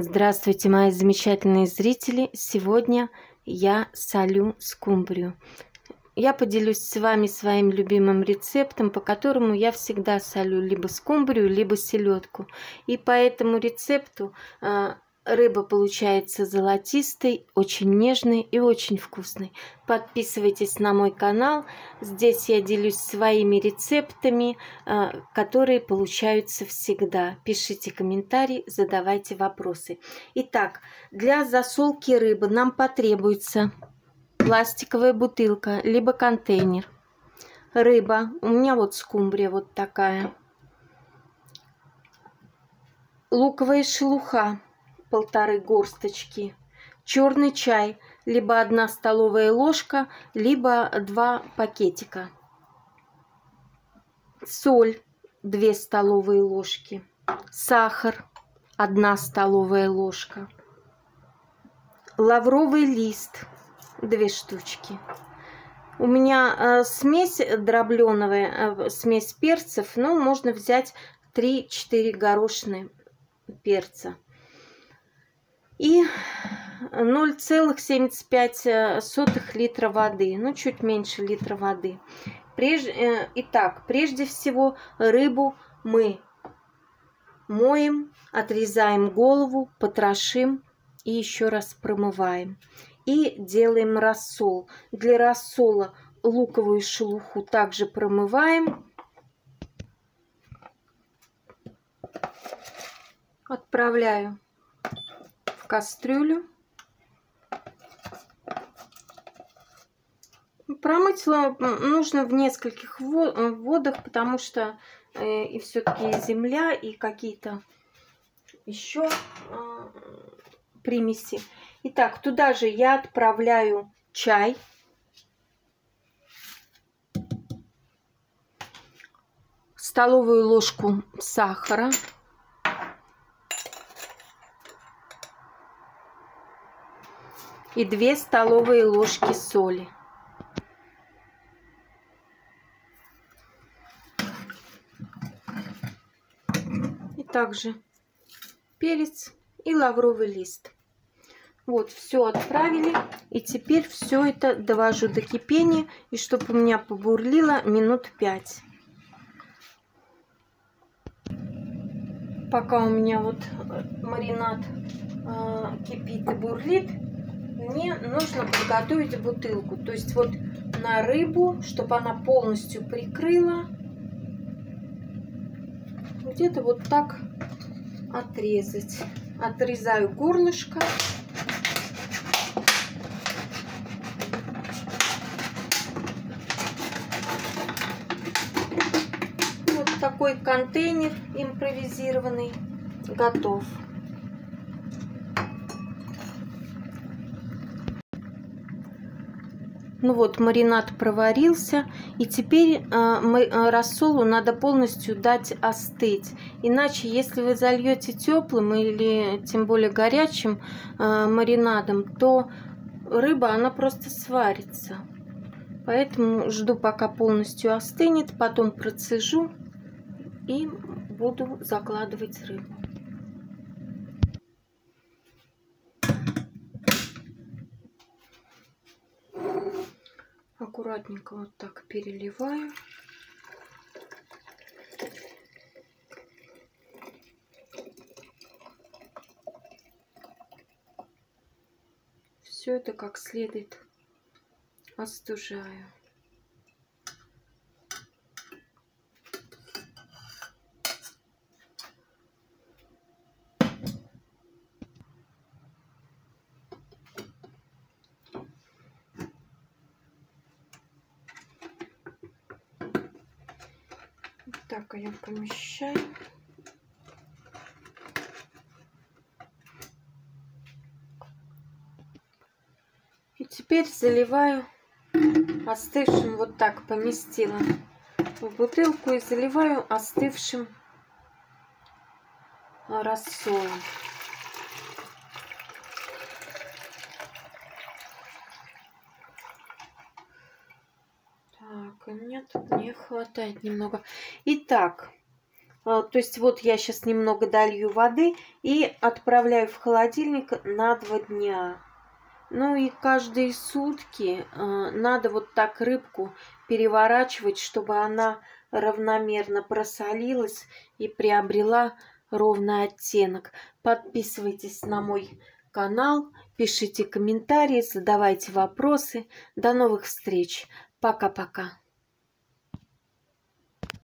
Здравствуйте, мои замечательные зрители! Сегодня я солю скумбрию. Я поделюсь с вами своим любимым рецептом, по которому я всегда солю либо скумбрию, либо селедку. И по этому рецепту а, Рыба получается золотистой, очень нежной и очень вкусной. Подписывайтесь на мой канал. Здесь я делюсь своими рецептами, а, которые получаются всегда. Пишите комментарии, задавайте вопросы. Итак, для засолки рыбы нам потребуется пластиковая бутылка, либо контейнер. Рыба. У меня вот скумбрия вот такая. Луковая шелуха полторы горсточки. Черный чай, либо одна столовая ложка, либо два пакетика. Соль, две столовые ложки. Сахар, одна столовая ложка. Лавровый лист, две штучки. У меня э, смесь дробленая, э, смесь перцев, но можно взять 3-4 горошины перца и 0,75 литра воды, ну чуть меньше литра воды. Прежде, э, итак, прежде всего рыбу мы моем, отрезаем голову, потрошим и еще раз промываем. И делаем рассол. Для рассола луковую шелуху также промываем. Отправляю кастрюлю. Промыть нужно в нескольких водах, потому что э, и все-таки земля, и какие-то еще а, примеси. Итак, туда же я отправляю чай. Столовую ложку сахара. И 2 столовые ложки соли. И также перец и лавровый лист. Вот, все отправили. И теперь все это довожу до кипения. И чтобы у меня побурлило минут 5. Пока у меня вот маринад э, кипит и бурлит, мне нужно подготовить бутылку. То есть вот на рыбу, чтобы она полностью прикрыла. Где-то вот так отрезать. Отрезаю горлышко. Вот такой контейнер импровизированный готов. Ну вот, маринад проварился, и теперь э, мы, э, рассолу надо полностью дать остыть. Иначе, если вы зальете теплым или тем более горячим э, маринадом, то рыба, она просто сварится. Поэтому жду, пока полностью остынет, потом процежу и буду закладывать рыбу. Аккуратненько вот так переливаю. Все это как следует остужаю. Так, а я помещаю. И теперь заливаю остывшим, вот так поместила в бутылку и заливаю остывшим рассолом. Тут не хватает немного. Итак, А, то есть вот я сейчас немного долью воды и отправляю в холодильник на два дня. Ну и каждые сутки а, надо вот так рыбку переворачивать, чтобы она равномерно просолилась и приобрела ровный оттенок. Подписывайтесь на мой канал, пишите комментарии, задавайте вопросы. До новых встреч. Пока-пока.